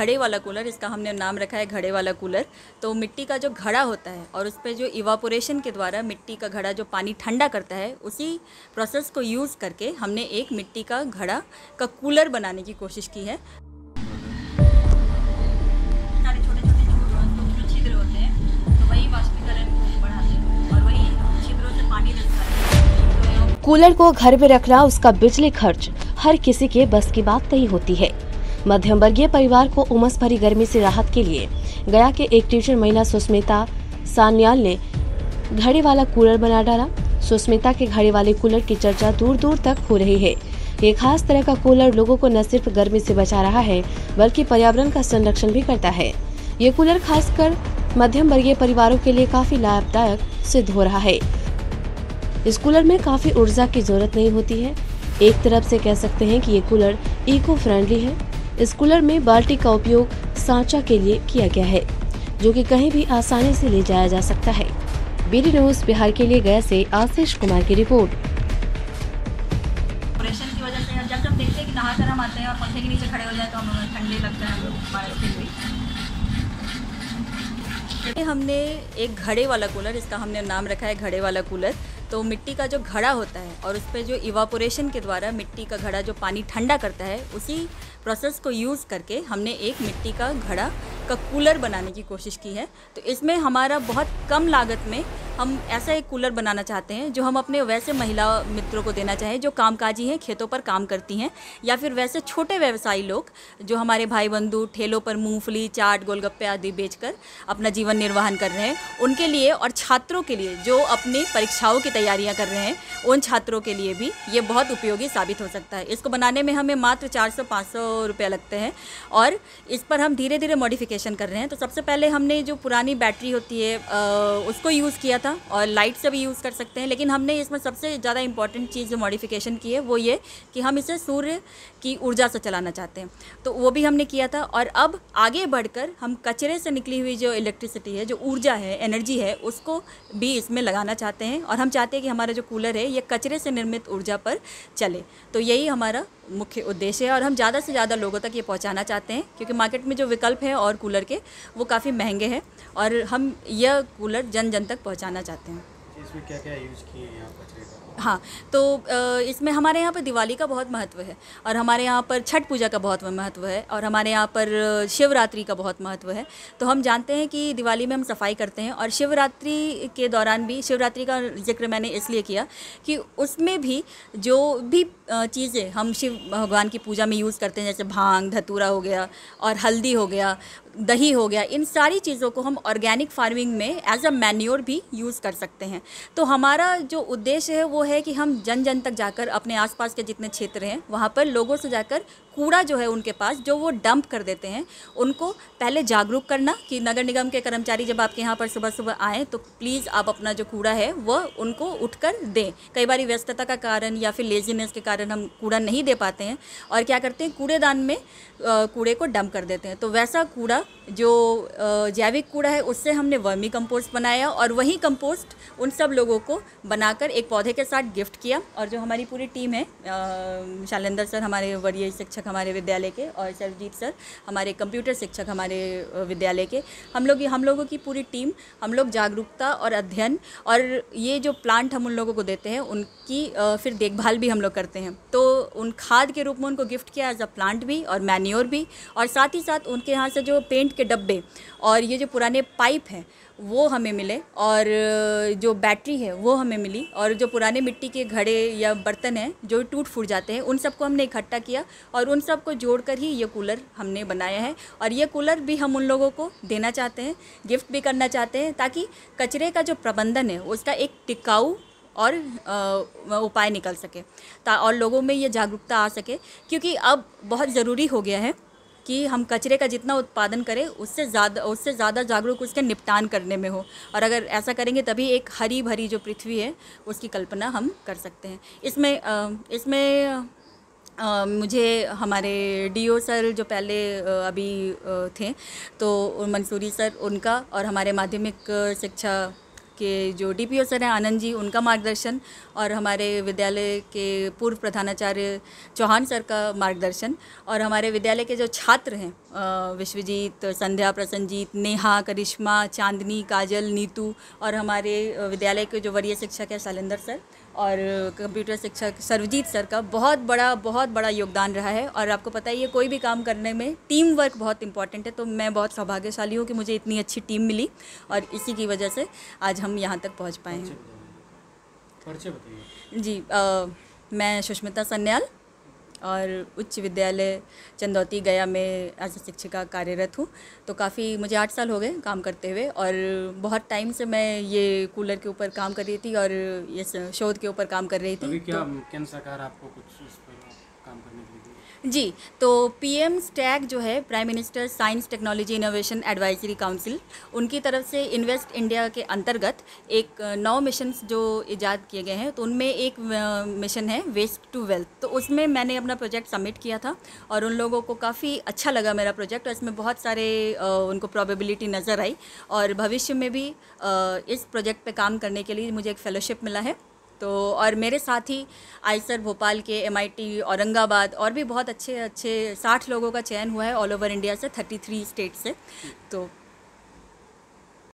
घड़े वाला कूलर, इसका हमने नाम रखा है घड़े वाला कूलर। तो मिट्टी का जो घड़ा होता है और उस पर जो इवापोरेशन के द्वारा मिट्टी का घड़ा जो पानी ठंडा करता है, उसी प्रोसेस को यूज़ करके हमने एक मिट्टी का घड़ा का कूलर बनाने की कोशिश की है। तो कूलर को घर में रखना उसका बिजली खर्च। हर किसी के बस की बात नहीं होती है। मध्यम वर्गीय परिवार को उमस भरी गर्मी से राहत के लिए गया के एक टीचर महिला सुस्मिता सान्याल ने घड़े वाला कूलर बना डाला। सुस्मिता के घड़े वाले कूलर की चर्चा दूर दूर तक हो रही है। ये खास तरह का कूलर लोगों को न सिर्फ़ गर्मी से बचा रहा है, बल्कि पर्यावरण का संरक्षण भी करता है। ये कूलर खासकर मध्यम वर्गीय परिवारों के लिए काफ़ी लाभदायक सिद्ध हो रहा है। इस कूलर में काफ़ी ऊर्जा की ज़रूरत नहीं होती है। एक तरफ़ से कह सकते हैं कि ये कूलर इको फ्रेंडली है। इस कूलर में बाल्टी का उपयोग सांचा के लिए किया गया है जो कि कहीं भी आसानी से ले जाया जा सकता है। बीडी न्यूज़ बिहार के लिए गया से आशीष कुमार की रिपोर्ट। की वजह से जब हम देखते हैं कि नहा कर हम आते हैं और पंखे के नीचे खड़े हो जाए तो हमें ठंडे लगता है हम लोग हमारे स्किन भी। हमने एक घड़े वाला कूलर इसका हमने नाम रखा है घड़े वाला कूलर। तो मिट्टी का जो घड़ा होता है और उस पर जो इवापोरेशन के द्वारा मिट्टी का घड़ा जो पानी ठंडा करता है, उसी प्रोसेस को यूज़ करके हमने एक मिट्टी का घड़ा का कूलर बनाने की कोशिश की है। तो इसमें हमारा बहुत कम लागत में हम ऐसा एक कूलर बनाना चाहते हैं, जो हम अपने वैसे महिला मित्रों को देना चाहें, जो कामकाजी हैं, खेतों पर काम करती हैं, या फिर वैसे छोटे व्यवसायी लोग, जो हमारे भाई बंधु ठेलों पर मूंगफली, चाट, गोलगप्पे आदि बेचकर अपना जीवन निर्वाहन कर रहे हैं, उनके लिए और छात्रों के लिए, जो अपनी परीक्षाओं की तैयारियाँ कर रहे हैं, उन छात्रों के लिए भी ये बहुत उपयोगी साबित हो सकता है। इसको बनाने में हमें मात्र चार सौ, पाँच सौ रुपये लगते हैं, और इस पर हम धीरे धीरे मॉडिफिकेशन कर रहे हैं। तो सबसे पहले हमने जो पुरानी बैटरी होती है उसको यूज़ किया था और लाइट से भी यूज़ कर सकते हैं, लेकिन हमने इसमें सबसे ज़्यादा इंपॉर्टेंट चीज़ जो मॉडिफिकेशन की है, वो ये कि हम इसे सूर्य की ऊर्जा से चलाना चाहते हैं। तो वो भी हमने किया था और अब आगे बढ़कर हम कचरे से निकली हुई जो इलेक्ट्रिसिटी है, जो ऊर्जा है एनर्जी है, उसको भी इसमें लगाना चाहते हैं और हम चाहते हैं कि हमारा जो कूलर है, ये कचरे से निर्मित ऊर्जा पर चले। तो यही हमारा मुख्य उद्देश्य है और हम ज़्यादा से ज़्यादा लोगों तक ये पहुँचाना चाहते हैं क्योंकि मार्केट में जो विकल्प हैं और कूलर के, वो काफ़ी महँगे हैं और हम यह कूलर जन जन तक पहुँचाना चाहते हैं। इसमें क्या क्या यूज़ किए हैं कचरे का हाँ तो इसमें हमारे यहाँ पर दिवाली का बहुत महत्व है और हमारे यहाँ पर छठ पूजा का बहुत महत्व है और हमारे यहाँ पर शिवरात्रि का बहुत महत्व है। तो हम जानते हैं कि दिवाली में हम सफ़ाई करते हैं और शिवरात्रि के दौरान भी, शिवरात्रि का ज़िक्र मैंने इसलिए किया कि उसमें भी जो भी चीज़ें हम शिव, भगवान की पूजा में यूज़ करते हैं, जैसे भाँग, धतूरा हो गया और हल्दी हो गया, दही हो गया, इन सारी चीज़ों को हम ऑर्गेनिक फ़ार्मिंग में एज अ मैन्योर भी यूज़ कर सकते हैं। तो हमारा जो उद्देश्य है, वो है कि हम जन जन तक जाकर अपने आसपास के जितने क्षेत्र हैं, वहाँ पर लोगों से जाकर कूड़ा जो है उनके पास, जो वो डंप कर देते हैं, उनको पहले जागरूक करना कि नगर निगम के कर्मचारी जब आपके यहाँ पर सुबह सुबह आएँ तो प्लीज़ आप अपना जो कूड़ा है वह उनको उठकर दें। कई बार व्यस्तता का कारण या फिर लेजीनेस के कारण हम कूड़ा नहीं दे पाते हैं और क्या करते हैं, कूड़ेदान में कूड़े को डंप कर देते हैं। तो वैसा कूड़ा, जो जैविक कूड़ा है, उससे हमने वर्मी कंपोस्ट बनाया और वही कंपोस्ट उन सब लोगों को बनाकर एक पौधे के साथ गिफ्ट किया और जो हमारी पूरी टीम है शालेंदर सर हमारे वरीय शिक्षक हमारे विद्यालय के और सरजीत सर हमारे कंप्यूटर शिक्षक हमारे विद्यालय के। हम लोग, हम लोगों की पूरी टीम, हम लोग जागरूकता और अध्ययन और ये जो प्लांट हम उन लोगों को देते हैं, उनकी फिर देखभाल भी हम लोग करते हैं। तो उन खाद के रूप में उनको गिफ्ट किया एज अ प्लांट भी और मैन्योर भी और साथ ही साथ उनके यहाँ से जो पेंट के डब्बे और ये जो पुराने पाइप हैं वो हमें मिले और जो बैटरी है वो हमें मिली और जो पुराने मिट्टी के घड़े या बर्तन हैं जो टूट फूट जाते हैं, उन सबको हमने इकट्ठा किया और उन सबको जोड़कर ही ये कूलर हमने बनाया है। और ये कूलर भी हम उन लोगों को देना चाहते हैं, गिफ्ट भी करना चाहते हैं, ताकि कचरे का जो प्रबंधन है, उसका एक टिकाऊ और उपाय निकल सके। और लोगों में ये जागरूकता आ सके, क्योंकि अब बहुत ज़रूरी हो गया है कि हम कचरे का जितना उत्पादन करें उससे ज़्यादा उससे ज़्यादा जागरूक उसके निपटान करने में हो। और अगर ऐसा करेंगे तभी एक हरी भरी जो पृथ्वी है उसकी कल्पना हम कर सकते हैं। इसमें इसमें अ, मुझे हमारे डीओ सर जो पहले अ, अभी अ, थे तो मंसूरी सर उनका और हमारे माध्यमिक शिक्षा के जो डी पी सर हैं, आनंद जी, उनका मार्गदर्शन और हमारे विद्यालय के पूर्व प्रधानाचार्य चौहान सर का मार्गदर्शन और हमारे विद्यालय के जो छात्र हैं विश्वजीत, संध्या, प्रसन्नजीत, नेहा, करिश्मा, चांदनी, काजल, नीतू और हमारे विद्यालय के जो वरीय शिक्षक हैं शैलेंद्र सर और कंप्यूटर शिक्षक सर्वजीत सर का बहुत बड़ा बहुत बड़ा योगदान रहा है। और आपको पता ही है कोई भी काम करने में टीम वर्क बहुत इंपॉर्टेंट है तो मैं बहुत सौभाग्यशाली हूँ कि मुझे इतनी अच्छी टीम मिली और इसी की वजह से आज हम यहाँ तक पहुँच पाए हैं। बताइए। जी आ, मैं सुष्मिता सन्याल और उच्च विद्यालय चंदौती गया में एज ए शिक्षिका कार्यरत हूँ। तो काफ़ी मुझे आठ साल हो गए काम करते हुए और बहुत टाइम से मैं ये कूलर के ऊपर काम कर रही थी और ये शोध के ऊपर काम कर रही थी। क्या केंद्र सरकार आपको कुछ इस पर काम करने के लिए दी? जी तो पीएम स्टैग जो है prime minister science technology innovation advisory council उनकी तरफ़ से इन्वेस्ट इंडिया के अंतर्गत एक नौ मिशन जो ईजाद किए गए हैं तो उनमें एक मिशन है वेस्ट टू वेल्थ तो उसमें मैंने अपना प्रोजेक्ट सबमिट किया था और उन लोगों को काफ़ी अच्छा लगा मेरा प्रोजेक्ट और इसमें बहुत सारे उनको प्रोबेबिलिटी नज़र आई और भविष्य में भी इस प्रोजेक्ट पर काम करने के लिए मुझे एक फेलोशिप मिला है। तो और मेरे साथ ही आईसर भोपाल के एमआईटी औरंगाबाद और भी बहुत अच्छे अच्छे साठ लोगों का चयन हुआ है ऑल ओवर इंडिया से थर्टी थ्री स्टेट से। तो